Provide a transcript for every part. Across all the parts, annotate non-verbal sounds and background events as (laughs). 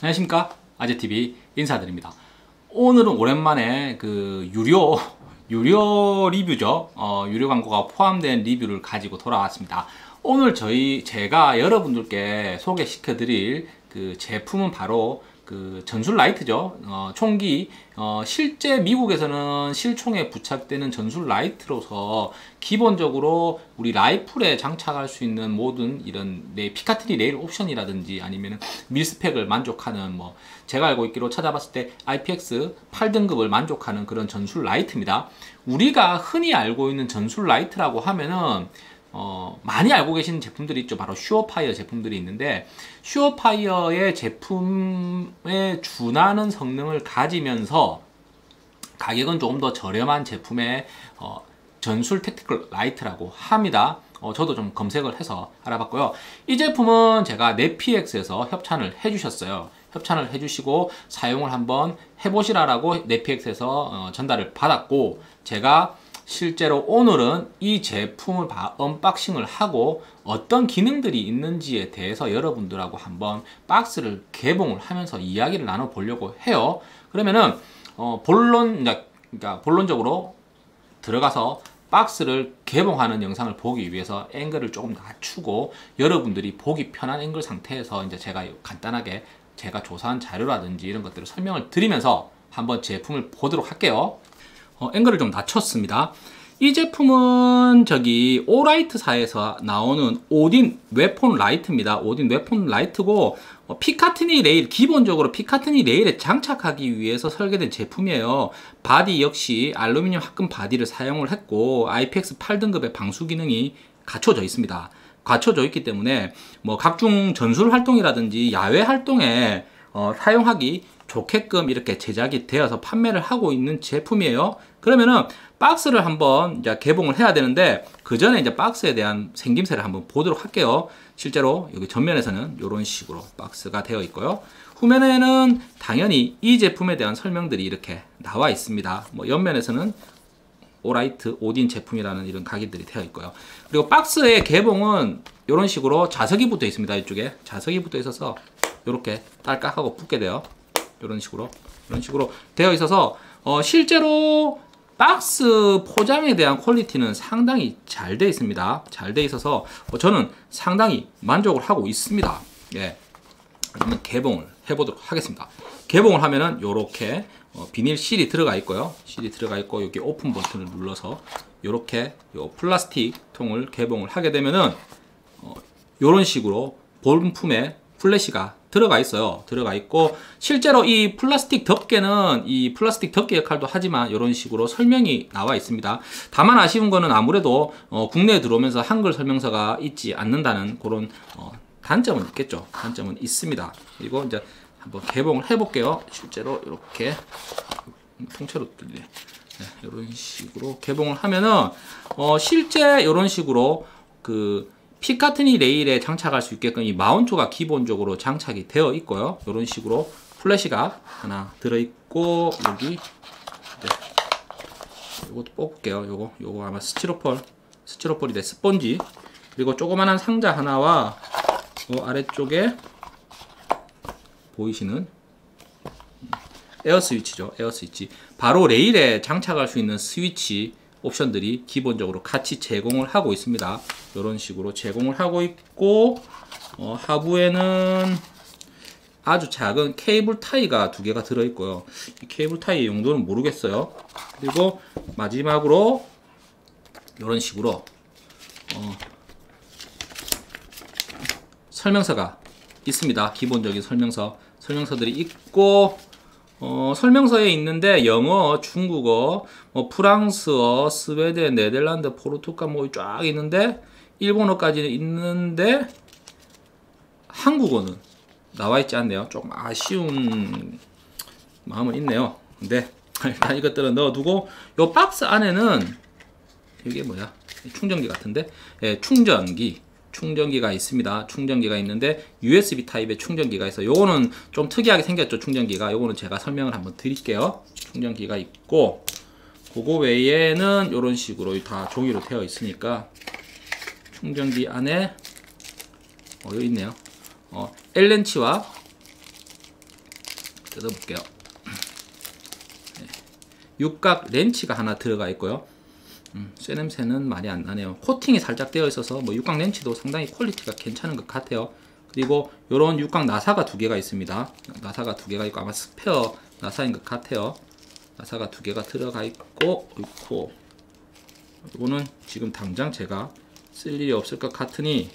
안녕하십니까? 아재TV 인사드립니다. 오늘은 오랜만에 그 유료 유료 리뷰죠. 어, 유료 광고가 포함된 리뷰를 가지고 돌아왔습니다. 오늘 저희 제가 여러분들께 소개시켜 드릴 그 제품은 바로 그 전술 라이트죠. 어, 총기 어, 실제 미국에서는 실총에 부착되는 전술 라이트로서 기본적으로 우리 라이플에 장착할 수 있는 모든 이런 네, Picatinny 레일 옵션이라든지 아니면 mil-spec을 만족하는 뭐 제가 알고 있기로 찾아봤을 때 IPX 8등급을 만족하는 그런 전술 라이트입니다. 우리가 흔히 알고 있는 전술 라이트라고 하면은 어, 많이 알고 계시는 제품들이 있죠. 바로 SureFire 제품들이 있는데 슈어파이어의 제품에 준하는 성능을 가지면서 가격은 조금 더 저렴한 제품의 어, 전술 tactical light라고 합니다. 어, 저도 좀 검색을 해서 알아봤고요. 이 제품은 제가 네피엑스에서 협찬을 해주셨어요. 협찬을 해주시고 사용을 한번 해보시라라고 네피엑스에서 어, 전달을 받았고 제가 실제로 오늘은 이 제품을 unboxing을 하고 어떤 기능들이 있는지에 대해서 여러분들하고 한번 박스를 개봉을 하면서 이야기를 나눠 보려고 해요. 그러면은 어 본론 그러니까 본론적으로 들어가서 박스를 개봉하는 영상을 보기 위해서 앵글을 조금 낮추고 여러분들이 보기 편한 앵글 상태에서 이제 제가 간단하게 제가 조사한 자료라든지 이런 것들을 설명을 드리면서 한번 제품을 보도록 할게요. 어, 앵글을 좀 낮췄습니다. 이 제품은 저기 Olight사에서 나오는 Odin weapon light입니다. Odin weapon light고 어, Picatinny 레일 기본적으로 Picatinny 레일에 장착하기 위해서 설계된 제품이에요. 바디 역시 알루미늄 합금 바디를 사용을 했고 IPX 8등급의 방수 기능이 갖춰져 있습니다. 갖춰져 있기 때문에 뭐 각종 전술 활동이라든지 야외 활동에 어, 사용하기 좋게끔 이렇게 제작이 되어서 판매를 하고 있는 제품이에요. 그러면은 박스를 한번 이제 개봉을 해야 되는데 그 전에 이제 박스에 대한 생김새를 한번 보도록 할게요. 실제로 여기 전면에서는 이런 식으로 박스가 되어 있고요. 후면에는 당연히 이 제품에 대한 설명들이 이렇게 나와 있습니다. 뭐 옆면에서는 오라이트 오딘 제품이라는 이런 각인들이 되어 있고요. 그리고 박스의 개봉은 이런 식으로 자석이 붙어 있습니다. 이쪽에 자석이 붙어 있어서 이렇게 딸깍하고 붙게 돼요. 이런 식으로 이런 식으로 되어 있어서 어, 실제로 박스 포장에 대한 퀄리티는 상당히 잘 되어 있습니다. 잘 되어 있어서 어, 저는 상당히 만족을 하고 있습니다. 예. 그러면 개봉을 해보도록 하겠습니다. 개봉을 하면은 이렇게 어, 비닐 실이 들어가 있고요. 실이 들어가 있고 여기 오픈 버튼을 눌러서 이렇게 플라스틱 통을 개봉을 하게 되면은 어, 이런 식으로 본품에 플래시가 들어가 있어요. 들어가 있고 실제로 이 플라스틱 덮개는 이 플라스틱 덮개 역할도 하지만 이런 식으로 설명이 나와 있습니다. 다만 아쉬운 거는 아무래도 어, 국내에 들어오면서 한글 설명서가 있지 않는다는 그런 어, 단점은 있겠죠. 단점은 있습니다. 그리고 이제 한번 개봉을 해볼게요. 실제로 이렇게 통째로 뚫리네. 네, 이런 식으로 개봉을 하면은 어, 실제 이런 식으로 그 피카트니 레일에 장착할 수 있게끔 이 마운트가 기본적으로 장착이 되어 있고요. 이런 식으로 플래시가 하나 들어있고 여기 네. 이것도 뽑을게요. 요거 요거 아마 스티로폴 스티로폴이 돼 스펀지 그리고 조그만한 상자 하나와 요 아래쪽에 보이시는 에어 스위치죠. 에어 스위치. 바로 레일에 장착할 수 있는 스위치 옵션들이 기본적으로 같이 제공을 하고 있습니다. 이런 식으로 제공을 하고 있고 어, 하부에는 아주 작은 케이블 타이가 두 개가 들어 있고요. 이 케이블 타이의 용도는 모르겠어요. 그리고 마지막으로 이런 식으로 어, 설명서가 있습니다. 기본적인 설명서 설명서들이 있고 어, 설명서에 있는데 영어, 중국어, 뭐 프랑스어, 스웨덴, 네덜란드, 포르투갈 뭐 쫙 있는데 일본어까지 있는데 한국어는 나와 있지 않네요. 조금 아쉬운 마음은 있네요. 근데 (laughs) 일단 이것들은 넣어두고 요 박스 안에는 이게 뭐야? 충전기 같은데 예, 충전기 충전기가 있습니다. 충전기가 있는데 USB 타입의 충전기가 있어. 요거는 좀 특이하게 생겼죠. 충전기가. 요거는 제가 설명을 한번 드릴게요. 충전기가 있고 그거 외에는 이런 식으로 다 종이로 되어 있으니까 충전기 안에 어, 여기 있네요. 어, L렌치와 뜯어볼게요. 네. 육각 렌치가 하나 들어가 있고요. 음, 쇠 냄새는 많이 안 나네요. 코팅이 살짝 되어 있어서 뭐 육각 렌치도 상당히 퀄리티가 괜찮은 것 같아요. 그리고 이런 육각 나사가 두 개가 있습니다. 나사가 두 개가 있고 아마 스페어 나사인 것 같아요. 나사가 두 개가 들어가 있고 있고 이거는 지금 당장 제가 쓸 일이 없을 것 같으니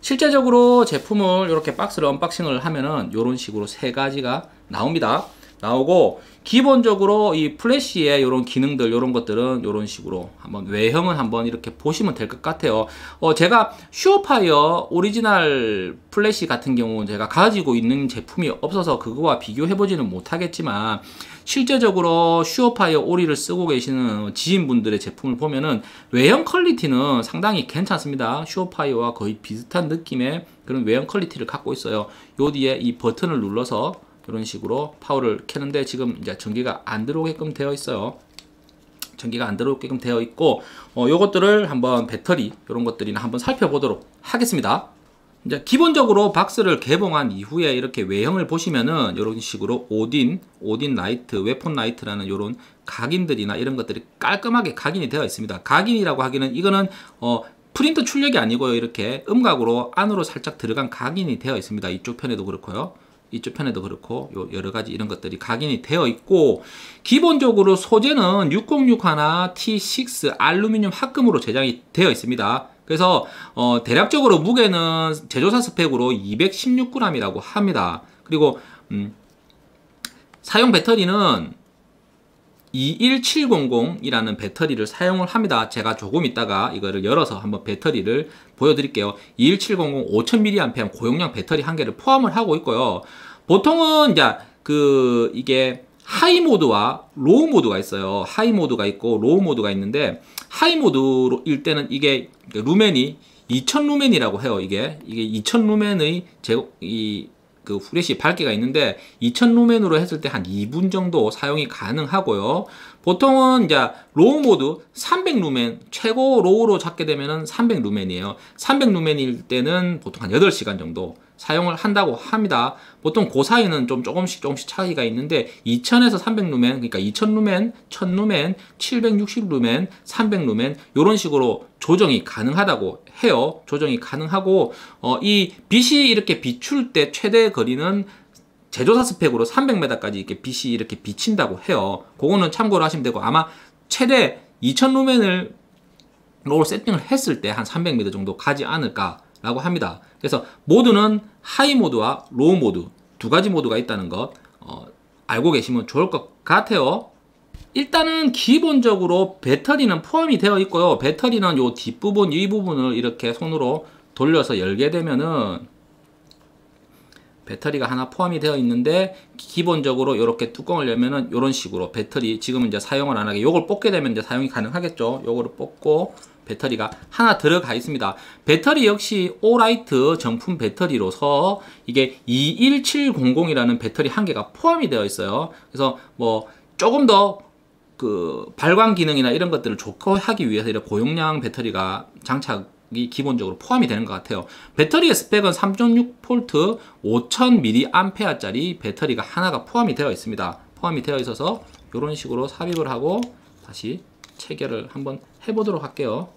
실제적으로 제품을 이렇게 박스를 unboxing을 하면은 이런 식으로 세 가지가 나옵니다. 나오고 기본적으로 이 플래시의 이런 기능들 이런 것들은 이런 식으로 한번 외형은 한번 이렇게 보시면 될 것 같아요. 어 제가 SureFire 오리지널 플래시 같은 경우는 제가 가지고 있는 제품이 없어서 그거와 비교해 보지는 못하겠지만 실제적으로 SureFire 오리를 쓰고 계시는 지인분들의 제품을 보면은 외형 퀄리티는 상당히 괜찮습니다. 슈어파이어와 거의 비슷한 느낌의 그런 외형 퀄리티를 갖고 있어요. 요 뒤에 이 버튼을 눌러서 이런 식으로 파워를 켜는데 지금 이제 전기가 안 들어오게끔 되어 있어요. 전기가 안 들어오게끔 되어 있고 어, 요것들을 한번 배터리 이런 것들이나 한번 살펴보도록 하겠습니다. 이제 기본적으로 박스를 개봉한 이후에 이렇게 외형을 보시면은 이런 식으로 Odin, Odin light, weapon light라는 이런 각인들이나 이런 것들이 깔끔하게 각인이 되어 있습니다. 각인이라고 하기는 이거는 어, 프린트 출력이 아니고요. 이렇게 음각으로 안으로 살짝 들어간 각인이 되어 있습니다. 이쪽 편에도 그렇고요. 이쪽 편에도 그렇고 여러 가지 이런 것들이 각인이 되어 있고 기본적으로 소재는 606 하나 T6 알루미늄 합금으로 제작이 되어 있습니다. 그래서 어, 대략적으로 무게는 제조사 스펙으로 216g이라고 합니다. 그리고 음, 사용 배터리는 21700이라는 배터리를 사용을 합니다. 제가 조금 있다가 이거를 열어서 한번 배터리를 보여드릴게요. 21700 5000mAh 고용량 배터리 한 개를 포함을 하고 있고요. 보통은 이제 그 이게 high mode와 low mode가 있어요. high mode가 있고 low mode가 있는데 high mode일 때는 이게 루멘이 2000 루멘이라고 해요. 이게 이게 2000 루멘의 제이 그 후레쉬 밝기가 있는데 2000 루멘으로 했을 때 한 2분 정도 사용이 가능하고요. 보통은 이제 low mode 300 루멘 최고 low로 잡게 되면은 300 루멘이에요. 300 루멘일 때는 보통 한 8시간 정도 사용을 한다고 합니다. 보통 그 사이는 좀 조금씩 조금씩 차이가 있는데 2000에서 300루멘 그러니까 2000루멘, 1000루멘, 760루멘, 300루멘 이런 식으로 조정이 가능하다고 해요. 조정이 가능하고 어, 이 빛이 이렇게 비출 때 최대 거리는 제조사 스펙으로 300m까지 이렇게 빛이 이렇게 비친다고 해요. 그거는 참고로 하시면 되고 아마 최대 2000루멘을 로 세팅을 했을 때 한 300m 정도 가지 않을까 라고 합니다. 그래서 모드는 high 모드와 low 모드 두 가지 모드가 있다는 것 어, 알고 계시면 좋을 것 같아요. 일단은 기본적으로 배터리는 포함이 되어 있고요. 배터리는 이 뒷부분, 이 부분을 이렇게 손으로 돌려서 열게 되면은 배터리가 하나 포함이 되어 있는데 기본적으로 이렇게 뚜껑을 열면은 이런 식으로 배터리 지금은 이제 사용을 안 하게 요걸 뽑게 되면 이제 사용이 가능하겠죠. 요거를 뽑고 배터리가 하나 들어가 있습니다. 배터리 역시 오라이트 정품 배터리로서 이게 21700이라는 배터리 한 개가 포함이 되어 있어요. 그래서 뭐 조금 더 그 발광 기능이나 이런 것들을 좋게 하기 위해서 이런 고용량 배터리가 장착 이 기본적으로 포함이 되는 것 같아요. 배터리의 스펙은 3.6V 5000mAh짜리 배터리가 하나가 포함이 되어 있습니다. 포함이 되어 있어서 이런 식으로 삽입을 하고 다시 체결을 한번 해보도록 할게요.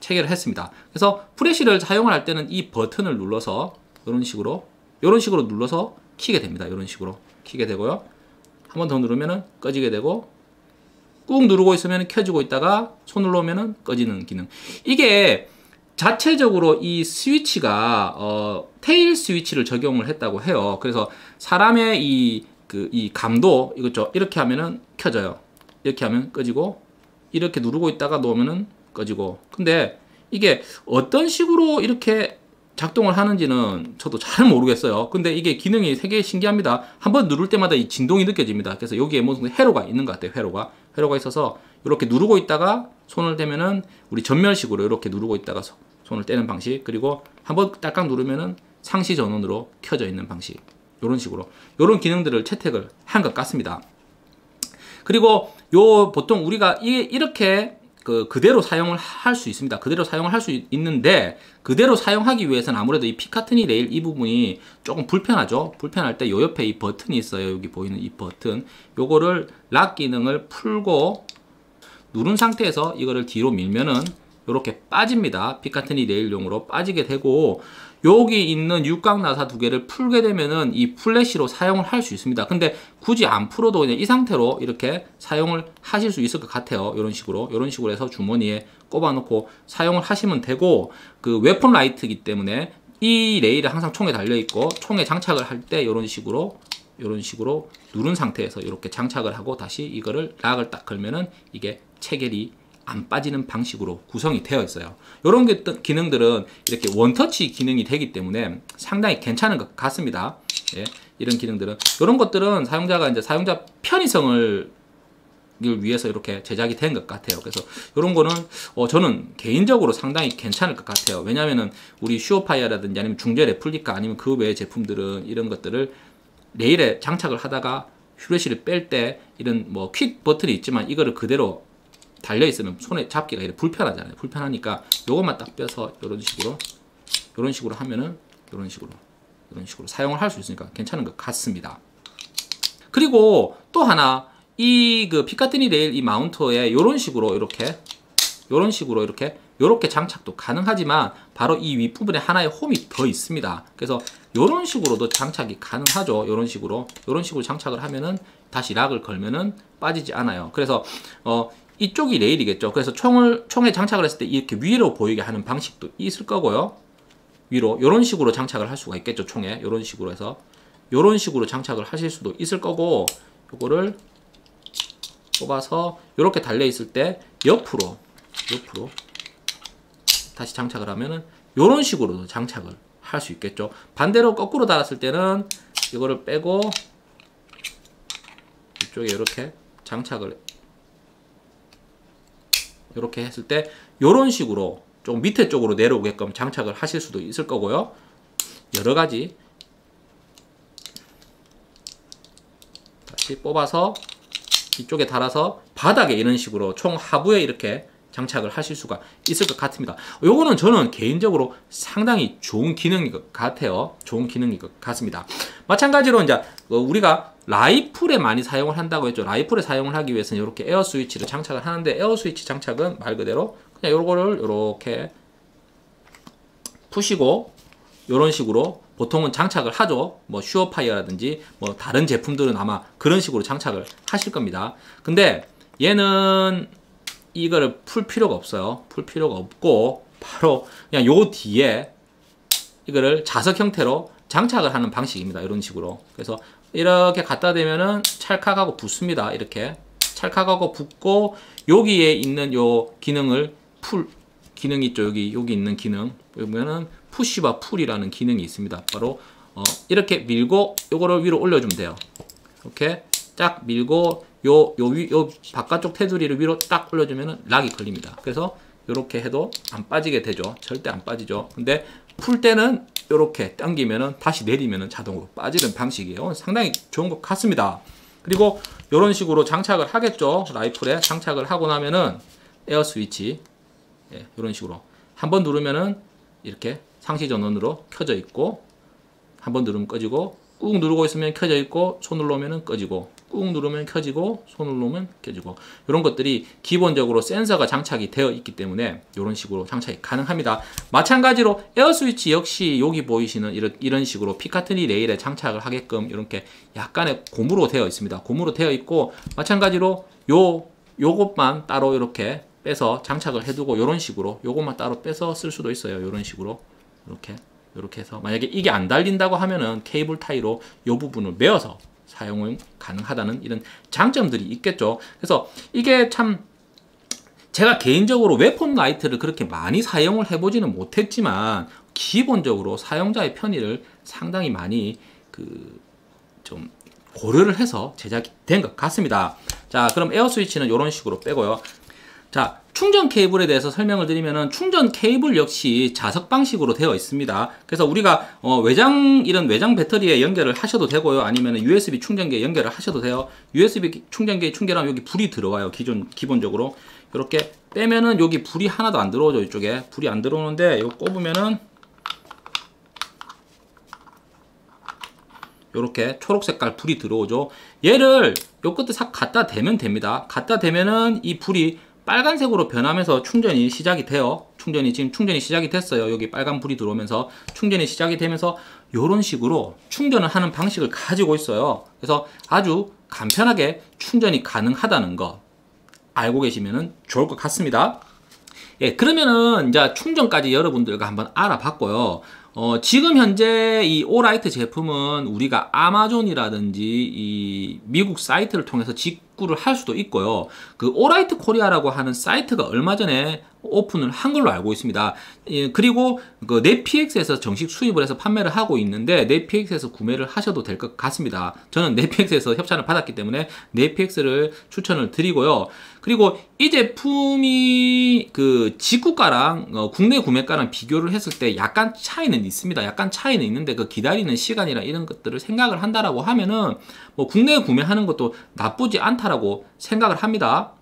체결을 했습니다. 그래서 프레쉬를 사용을 할 때는 이 버튼을 눌러서 이런 식으로 이런 식으로 눌러서 키게 됩니다. 이런 식으로 키게 되고요. 한 번 더 누르면 꺼지게 되고 꾹 누르고 있으면 켜지고 있다가 손을 놓으면 꺼지는 기능. 이게 자체적으로 이 스위치가 어, 테일 스위치를 적용을 했다고 해요. 그래서 사람의 이 그, 이 감도, 이거죠. 이렇게 하면은 켜져요. 이렇게 하면 꺼지고, 이렇게 누르고 있다가 놓으면은 꺼지고. 근데 이게 어떤 식으로 이렇게 작동을 하는지는 저도 잘 모르겠어요. 근데 이게 기능이 되게 신기합니다. 한번 누를 때마다 이 진동이 느껴집니다. 그래서 여기에 무슨 회로가 있는 것 같아요. 회로가. 회로가 있어서 이렇게 누르고 있다가 손을 대면은 우리 전멸식으로 이렇게 누르고 있다가 손을 떼는 방식. 그리고 한번 딱딱 누르면은 상시 전원으로 켜져 있는 방식. 이런 식으로. 이런 기능들을 채택을 한 것 같습니다. 그리고 요 보통 우리가 이, 이렇게 그 그대로 사용을 할 수 있습니다. 그대로 사용을 할 수 있는데 그대로 사용하기 위해서는 아무래도 이 피카트니 레일 이 부분이 조금 불편하죠. 불편할 때 요 옆에 이 버튼이 있어요. 여기 보이는 이 버튼. 요거를 lock 기능을 풀고 누른 상태에서 이거를 뒤로 밀면은 이렇게 빠집니다. 피카티니 레일용으로 빠지게 되고 여기 있는 육각 나사 두 개를 풀게 되면은 이 플래시로 사용을 할 수 있습니다. 근데 굳이 안 풀어도 그냥 이 상태로 이렇게 사용을 하실 수 있을 것 같아요. 이런 식으로 이런 식으로 해서 주머니에 꼽아 놓고 사용을 하시면 되고 그 weapon light이기 때문에 이 레일이 항상 총에 달려 있고 총에 장착을 할 때 이런 식으로 이런 식으로 누른 상태에서 이렇게 장착을 하고 다시 이거를 락을 딱 걸면은 이게 체결이 안 빠지는 방식으로 구성이 되어 있어요. 이런 기능들은 이렇게 원터치 기능이 되기 때문에 상당히 괜찮은 것 같습니다. 예, 이런 기능들은 이런 것들은 사용자가 이제 사용자 편의성을 위해서 이렇게 제작이 된 것 같아요. 그래서 이런 거는 어 저는 개인적으로 상당히 괜찮을 것 같아요. 왜냐하면은 우리 슈어파이어라든지 아니면 중재 레플리카 아니면 그 외의 제품들은 이런 것들을 레일에 장착을 하다가 후레쉬를 뺄 때 이런 뭐 quick 버튼이 있지만 이거를 그대로 달려 있으면 손에 잡기가 불편하잖아요. 불편하니까 요것만 딱 빼서 이런 식으로 이런 식으로 하면은 이런 식으로 이런 식으로 사용을 할 수 있으니까 괜찮은 것 같습니다. 그리고 또 하나 이 그 피카티니 레일 이 mounter에 이런 식으로 이렇게 이런 식으로 이렇게 이렇게 장착도 가능하지만 바로 이 윗부분에 하나의 홈이 더 있습니다. 그래서 이런 식으로도 장착이 가능하죠. 이런 식으로 이런 식으로 장착을 하면은 다시 락을 걸면은 빠지지 않아요. 그래서 어 이쪽이 레일이겠죠. 그래서 총을 총에 장착을 했을 때 이렇게 위로 보이게 하는 방식도 있을 거고요. 위로 이런 식으로 장착을 할 수가 있겠죠. 총에 이런 식으로 해서 이런 식으로 장착을 하실 수도 있을 거고 요거를 뽑아서 이렇게 달려 있을 때 옆으로 옆으로 다시 장착을 하면은 이런 식으로도 장착을 할 수 있겠죠. 반대로 거꾸로 달았을 때는 이거를 빼고 이쪽에 이렇게 장착을 이렇게 했을 때 이런 식으로 좀 밑에 쪽으로 내려오게끔 장착을 하실 수도 있을 거고요. 여러 가지 다시 뽑아서 이쪽에 달아서 바닥에 이런 식으로 총 하부에 이렇게 장착을 하실 수가 있을 것 같습니다. 요거는 저는 개인적으로 상당히 좋은 기능인 것 같아요. 좋은 기능인 것 같습니다. 마찬가지로 이제 어, 우리가 라이플에 많이 사용을 한다고 했죠. 라이플에 사용을 하기 위해서는 이렇게 에어 스위치를 장착을 하는데 에어 스위치 장착은 말 그대로 그냥 요거를 이렇게 푸시고 이런 식으로 보통은 장착을 하죠. 뭐 슈어파이어라든지 뭐 다른 제품들은 아마 그런 식으로 장착을 하실 겁니다. 근데 얘는 이거를 풀 필요가 없어요. 풀 필요가 없고 바로 그냥 요 뒤에 이거를 자석 형태로 장착을 하는 방식입니다. 이런 식으로. 그래서 이렇게 갖다 대면은 찰칵하고 붙습니다. 이렇게 찰칵하고 붙고 여기에 있는 요 기능을 pull 기능이 있죠. 여기 여기 있는 기능 보면은 push와 pull이라는 기능이 있습니다. 바로 어, 이렇게 밀고 요거를 위로 올려주면 돼요. 이렇게 딱 밀고 요, 요, 위, 요 바깥쪽 테두리를 위로 딱 올려주면 lock이 걸립니다. 그래서 이렇게 해도 안 빠지게 되죠. 절대 안 빠지죠. 근데 풀 때는 이렇게 당기면은 다시 내리면은 자동으로 빠지는 방식이에요. 상당히 좋은 것 같습니다. 그리고 이런 식으로 장착을 하겠죠. 라이플에 장착을 하고 나면은 에어 스위치 예, 이런 식으로 한 번 누르면은 이렇게 상시 전원으로 켜져 있고 한 번 누르면 꺼지고 꾹 누르고 있으면 켜져 있고 손을 놓으면 꺼지고 꾹 누르면 켜지고 손을 놓으면 켜지고. 이런 것들이 기본적으로 센서가 장착이 되어 있기 때문에 이런 식으로 장착이 가능합니다. 마찬가지로 에어 스위치 역시 여기 보이시는 이런, 이런 식으로 피카티니 레일에 장착을 하게끔 이렇게 약간의 고무로 되어 있습니다. 고무로 되어 있고 마찬가지로 요 요것만 따로 이렇게 빼서 장착을 해두고 이런 식으로 요것만 따로 빼서 쓸 수도 있어요. 이런 식으로 이렇게 이렇게 해서. 만약에 이게 안 달린다고 하면은 케이블 타이로 이 부분을 매어서 사용은 가능하다는 이런 장점들이 있겠죠. 그래서 이게 참 제가 개인적으로 weapon light를 그렇게 많이 사용을 해보지는 못했지만 기본적으로 사용자의 편의를 상당히 많이 그 좀 고려를 해서 제작이 된것 같습니다. 자, 그럼 에어 스위치는 이런 식으로 빼고요. 자, 충전 케이블에 대해서 설명을 드리면은 충전 케이블 역시 자석 방식으로 되어 있습니다. 그래서 우리가 어 외장 이런 외장 배터리에 연결을 하셔도 되고요. 아니면 USB 충전기에 연결을 하셔도 돼요. USB 충전기에 충전하면 여기 불이 들어와요. 기존 기본적으로 이렇게 빼면은 여기 불이 하나도 안 들어오죠 이쪽에 불이 안 들어오는데 이거 꼽으면은 이렇게 초록 색깔 불이 들어오죠 얘를 요 끝에 싹 갖다 대면 됩니다 갖다 대면은 이 불이 빨간색으로 변하면서 충전이 시작이 돼요. 충전이 지금 충전이 시작이 됐어요. 여기 빨간 불이 들어오면서 충전이 시작이 되면서 이런 식으로 충전을 하는 방식을 가지고 있어요. 그래서 아주 간편하게 충전이 가능하다는 거 알고 계시면 좋을 것 같습니다. 예, 그러면은 이제 충전까지 여러분들과 한번 알아봤고요. 어, 지금 현재 이 오라이트 제품은 우리가 아마존이라든지 이 미국 사이트를 통해서 직구를 할 수도 있고요. 그 오라이트 코리아라고 하는 사이트가 얼마 전에 오픈을 한 걸로 알고 있습니다. 예, 그리고 그 넷피엑스에서 정식 수입을 해서 판매를 하고 있는데 넷피엑스에서 구매를 하셔도 될 것 같습니다. 저는 넷피엑스에서 협찬을 받았기 때문에 넷피엑스를 추천을 드리고요. 그리고 이 제품이 그 직구가랑 어, 국내 구매가랑 비교를 했을 때 약간 차이는 있습니다. 약간 차이는 있는데 그 기다리는 시간이나 이런 것들을 생각을 한다라고 하면은 뭐 국내에 구매하는 것도 나쁘지 않다 라고 생각을 합니다.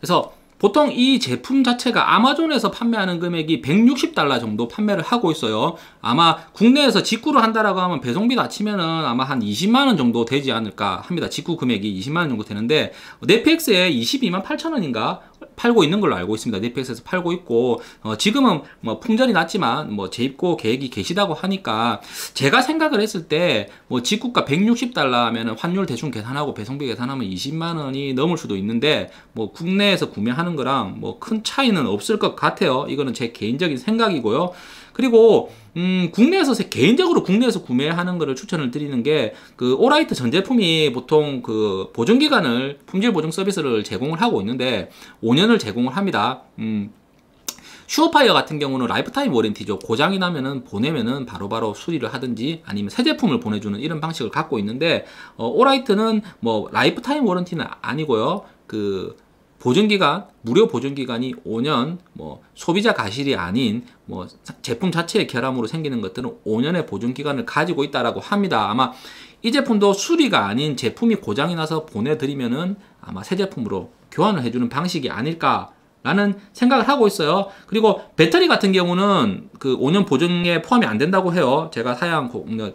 그래서 보통 이 제품 자체가 아마존에서 판매하는 금액이 160달러 정도 판매를 하고 있어요. 아마 국내에서 직구를 한다라고 하면 배송비 다 치면은 아마 한 20만원 정도 되지 않을까 합니다. 직구 금액이 20만원 정도 되는데 넷플릭스에 22만 8천원인가 팔고 있는 걸로 알고 있습니다. 넷플릭스에서 팔고 있고 어, 지금은 뭐 품절이 났지만 뭐 재입고 계획이 계시다고 하니까 제가 생각을 했을 때 뭐 직구가 160달러 하면 환율 대충 계산하고 배송비 계산하면 20만 원이 넘을 수도 있는데 뭐 국내에서 구매하는 거랑 뭐 큰 차이는 없을 것 같아요. 이거는 제 개인적인 생각이고요. 그리고 음, 국내에서 개인적으로 국내에서 구매하는 것을 추천을 드리는 게 그 오라이트 전 제품이 보통 그 보증 기간을 품질 보증 서비스를 제공을 하고 있는데 5년을 제공을 합니다. 음, 슈어파이어 같은 경우는 lifetime warranty죠. 고장이 나면은 보내면은 바로바로 바로 수리를 하든지 아니면 새 제품을 보내주는 이런 방식을 갖고 있는데 어, 오라이트는 뭐 lifetime warranty는 아니고요. 그 보증기간, 무료 보증기간이 5년, 뭐, 소비자 과실이 아닌, 뭐, 제품 자체의 결함으로 생기는 것들은 5년의 보증기간을 가지고 있다라고 합니다. 아마 이 제품도 수리가 아닌 제품이 고장이 나서 보내드리면은 아마 새 제품으로 교환을 해주는 방식이 아닐까 라는 생각을 하고 있어요. 그리고 배터리 같은 경우는 그 5년 보증에 포함이 안 된다고 해요. 제가 사양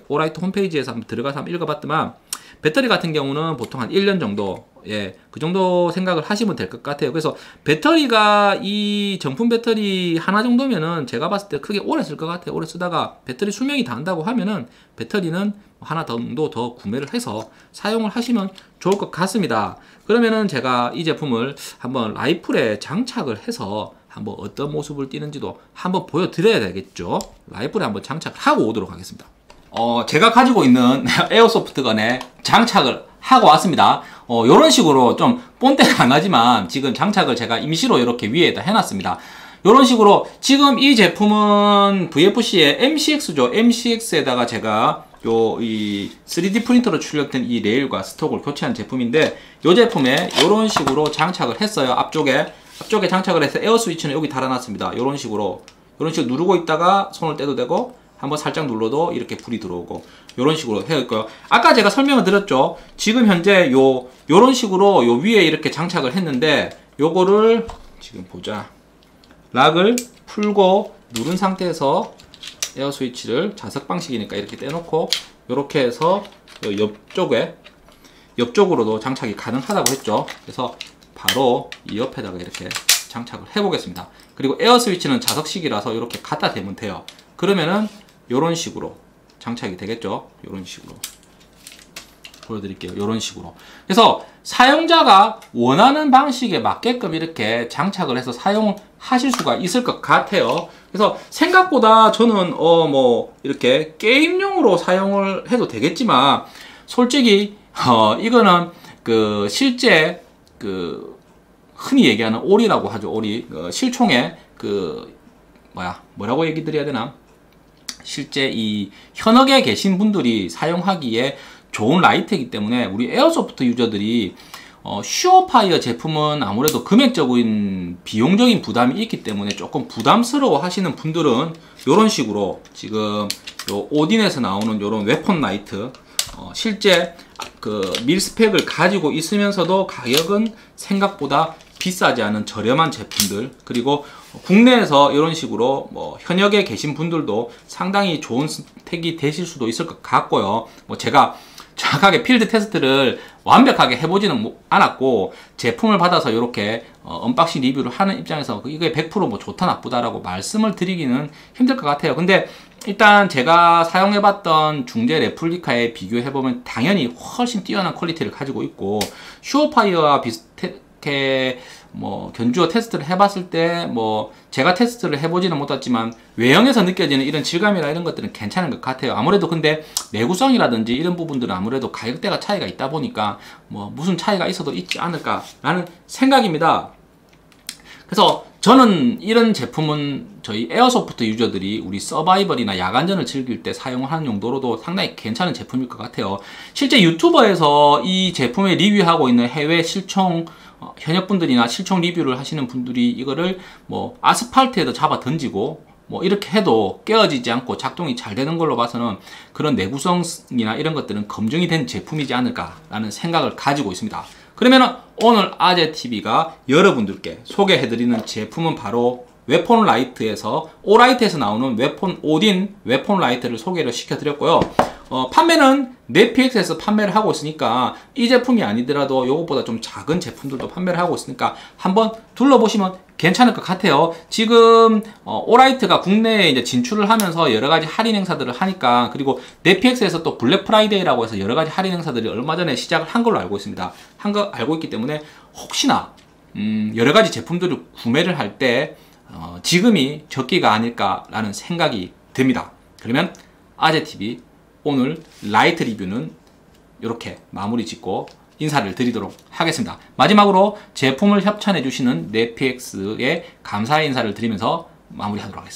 오라이트 홈페이지에서 한번 들어가서 한번 읽어봤더만 배터리 같은 경우는 보통 한 1년 정도 예, 그 정도 생각을 하시면 될 것 같아요. 그래서 배터리가 이 정품 배터리 하나 정도면은 제가 봤을 때 크게 오래 쓸 것 같아요. 오래 쓰다가 배터리 수명이 단다고 하면은 배터리는 하나 정도 더 구매를 해서 사용을 하시면 좋을 것 같습니다. 그러면은 제가 이 제품을 한번 라이플에 장착을 해서 한번 어떤 모습을 띠는지도 한번 보여드려야 되겠죠. 라이플에 한번 장착을 하고 오도록 하겠습니다. 어, 제가 가지고 있는 (laughs) 에어소프트건에 장착을 하고 왔습니다. 어, 요런 식으로 좀 본때가 안 나지만 지금 장착을 제가 임시로 이렇게 위에다 해놨습니다. 요런 식으로 지금 이 제품은 VFC의 MCX죠. MCX에다가 제가 요 이 3D 프린터로 출력된 이 레일과 스톡을 교체한 제품인데 요 제품에 요런 식으로 장착을 했어요. 앞쪽에 앞쪽에 장착을 해서 에어 스위치는 여기 달아놨습니다. 요런 식으로 요런 식으로 누르고 있다가 손을 떼도 되고 한번 살짝 눌러도 이렇게 불이 들어오고 이런 식으로 해야 있고요. 아까 제가 설명을 드렸죠. 지금 현재 요 요런 식으로 요 위에 이렇게 장착을 했는데 요거를 지금 보자. lock을 풀고 누른 상태에서 에어 스위치를 자석 방식이니까 이렇게 떼놓고 이렇게 해서 옆쪽에 옆쪽으로도 장착이 가능하다고 했죠. 그래서 바로 이 옆에다가 이렇게 장착을 해 보겠습니다. 그리고 에어 스위치는 자석식이라서 이렇게 갖다 대면 돼요. 그러면은 이런 식으로 장착이 되겠죠. 이런 식으로 보여드릴게요. 이런 식으로. 그래서 사용자가 원하는 방식에 맞게끔 이렇게 장착을 해서 사용하실 수가 있을 것 같아요. 그래서 생각보다 저는 어 뭐 이렇게 게임용으로 사용을 해도 되겠지만 솔직히 어 이거는 그 실제 그 흔히 얘기하는 오리라고 하죠. 오리 어 실총에 그 뭐야 뭐라고 얘기 드려야 되나 실제 이 현역에 계신 분들이 사용하기에 좋은 light이기 때문에 우리 airsoft user들이 어, 슈어파이어 제품은 아무래도 금액적인 비용적인 부담이 있기 때문에 조금 부담스러워 하시는 분들은 이런 식으로 지금 요 Odin에서 나오는 이런 weapon light 어, 실제 그 mil-spec을 가지고 있으면서도 가격은 생각보다 비싸지 않은 저렴한 제품들 그리고 국내에서 이런 식으로 뭐 현역에 계신 분들도 상당히 좋은 선택이 되실 수도 있을 것 같고요. 뭐 제가 정확하게 필드 테스트를 완벽하게 해보지는 못- 않았고 제품을 받아서 이렇게 어, unboxing 리뷰를 하는 입장에서 이게 100%뭐 좋다 나쁘다라고 말씀을 드리기는 힘들 것 같아요. 근데 일단 제가 사용해봤던 중제 replica에 비교해보면 당연히 훨씬 뛰어난 quality를 가지고 있고 슈어파이어와 비슷 하게 뭐 견주어 테스트를 해봤을 때 뭐 제가 테스트를 해보지는 못했지만 외형에서 느껴지는 이런 질감이나 이런 것들은 괜찮은 것 같아요. 아무래도 근데 내구성이라든지 이런 부분들은 아무래도 가격대가 차이가 있다 보니까 뭐 무슨 차이가 있어도 있지 않을까 라는 생각입니다. 그래서 저는 이런 제품은 저희 에어소프트 유저들이 우리 서바이벌이나 야간전을 즐길 때 사용하는 용도로도 상당히 괜찮은 제품일 것 같아요. 실제 유튜버에서 이 제품에 리뷰하고 있는 해외 실총 어, 현역분들이나 실총 리뷰를 하시는 분들이 이거를 뭐 아스팔트에도 잡아 던지고 뭐 이렇게 해도 깨어지지 않고 작동이 잘 되는 걸로 봐서는 그런 내구성이나 이런 것들은 검증이 된 제품이지 않을까라는 생각을 가지고 있습니다. 그러면 오늘 아재 TV가 여러분들께 소개해드리는 제품은 바로 weapon light에서 Olight에서 나오는 weapon Odin weapon light를 소개를 시켜드렸고요. 어, 판매는 넷피엑스에서 판매를 하고 있으니까 이 제품이 아니더라도 이것보다 좀 작은 제품들도 판매를 하고 있으니까 한번 둘러보시면 괜찮을 것 같아요. 지금 어, Olight가 국내에 이제 진출을 하면서 여러 가지 할인 행사들을 하니까 그리고 넷피엑스에서 또 Black Friday라고 해서 여러 가지 할인 행사들이 얼마 전에 시작을 한 걸로 알고 있습니다. 한 거 알고 있기 때문에 혹시나 음, 여러 가지 제품들을 구매를 할때 어, 지금이 적기가 아닐까라는 생각이 듭니다. 그러면 아재TV 오늘 라이트 리뷰는 이렇게 마무리 짓고 인사를 드리도록 하겠습니다. 마지막으로 제품을 협찬해 주시는 네피엑스에 감사의 인사를 드리면서 마무리하도록 하겠습니다.